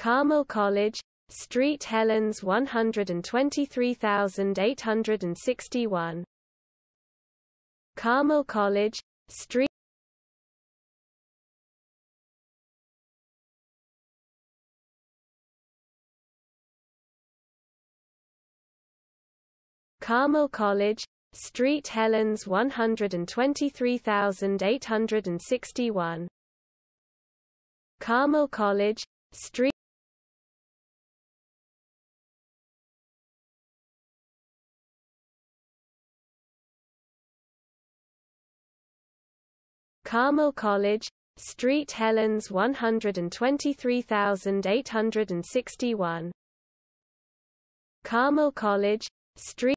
Carmel College Street Helens 123861 Carmel College Street Carmel College Street Helens 123861 Carmel College Street Carmel College Street Helens 123861 Carmel College Street